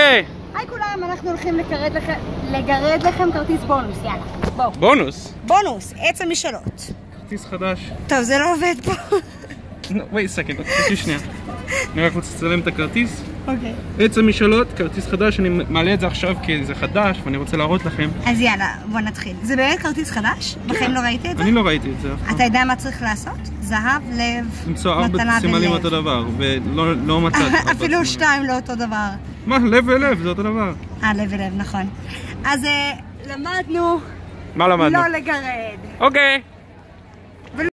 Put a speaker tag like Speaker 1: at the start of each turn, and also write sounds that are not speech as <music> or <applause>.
Speaker 1: אוקיי.
Speaker 2: היי כולם, אנחנו הולכים לגרד לכם, לגרד לכם כרטיס בונוס, יאללה, בואו.
Speaker 1: בונוס.
Speaker 2: בונוס, עץ המשאלות.
Speaker 1: כרטיס חדש.
Speaker 2: טוב, זה לא עובד פה.
Speaker 1: וואי, סקנד, חצי שנייה. אני רק רוצה לצלם את הכרטיס.
Speaker 2: אוקיי.
Speaker 1: עץ המשאלות, כרטיס חדש, אני מעלה את זה עכשיו כי זה חדש ואני רוצה להראות לכם.
Speaker 2: אז יאללה, בוא נתחיל. זה באמת כרטיס חדש? בחיים לא ראיתי את זה?
Speaker 1: אני לא ראיתי את זה.
Speaker 2: אתה יודע מה צריך לעשות? זהב, לב,
Speaker 1: למצוא ארבע
Speaker 2: מתנה
Speaker 1: סימנים
Speaker 2: ולב.
Speaker 1: אותו דבר, ולא לא מצאתי. <laughs>
Speaker 2: אפילו. שתיים לא אותו דבר.
Speaker 1: מה, לב ולב, זה אותו דבר.
Speaker 2: אה, לב ולב, נכון. אז אה, למדנו
Speaker 1: מה למדנו?
Speaker 2: לא לגרד.
Speaker 1: אוקיי.